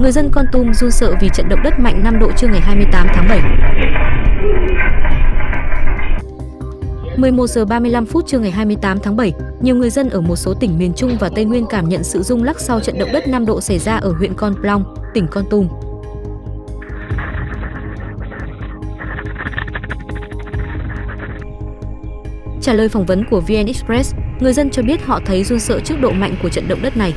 người dân Con Tum run sợ vì trận động đất mạnh 5 độ trưa ngày 28 tháng 7. 11 giờ 35 phút trưa ngày 28 tháng 7, nhiều người dân ở một số tỉnh miền Trung và Tây Nguyên cảm nhận sự rung lắc sau trận động đất 5 độ xảy ra ở huyện Con Plong, tỉnh Con Tum. Trả lời phỏng vấn của VN Express, người dân cho biết họ thấy run sợ trước độ mạnh của trận động đất này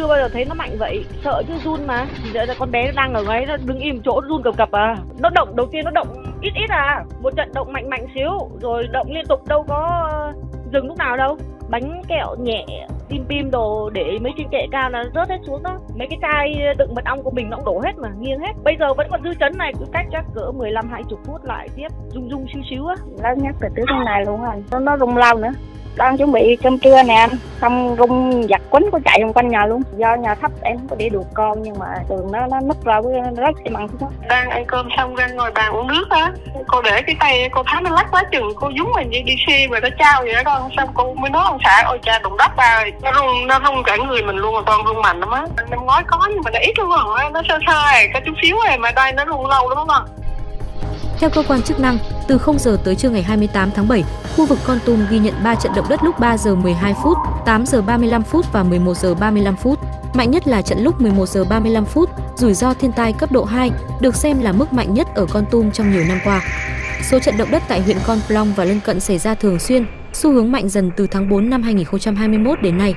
chưa bao giờ thấy nó mạnh vậy. Sợ chứ run mà. Giờ là con bé đang ở ngay nó đứng im chỗ run cầm cập à. Nó động đầu tiên nó động ít ít à. Một trận động mạnh mạnh xíu rồi động liên tục đâu có ờ, dừng lúc nào đâu. Bánh kẹo nhẹ tim pim đồ để mấy trên kệ cao là rớt hết xuống đó. Mấy cái chai đựng mật ong của mình nó cũng đổ hết mà nghiêng hết. Bây giờ vẫn còn dư chấn này cứ cách chắc cỡ 15 20 phút lại tiếp. Rung rung xíu xíu á. Nó nhắc từ tới đến này luôn rồi. Nó, nó rung lâu nữa đang chuẩn bị cơm trưa nè anh. Xong rung giặt quýnh có chạy vòng quanh nhà luôn. Do nhà thấp em không có để được con nhưng mà tường nó nó nứt ra với rớt xi măng xuống đang ăn cơm xong ra ngồi bàn uống nước á. Cô để cái tay cô thấy nó lắc quá chừng cô dúng mình như đi xe về nó trao vậy đó con. Xong cô mới nói ông xã ôi cha đụng đất ba ơi. Nó rung nó không cả người mình luôn mà con rung mạnh lắm á. Năm ngoái có nhưng mà nó ít luôn rồi nó sơ sơ à có chút xíu rồi mà đây nó rung lâu lắm á Theo cơ quan chức năng, từ 0 giờ tới trưa ngày 28 tháng 7, khu vực Con Tum ghi nhận 3 trận động đất lúc 3 giờ 12 phút, 8 giờ 35 phút và 11 giờ 35 phút. Mạnh nhất là trận lúc 11 giờ 35 phút, rủi ro thiên tai cấp độ 2, được xem là mức mạnh nhất ở Con Tum trong nhiều năm qua. Số trận động đất tại huyện Con Plong và lân cận xảy ra thường xuyên, xu hướng mạnh dần từ tháng 4 năm 2021 đến nay.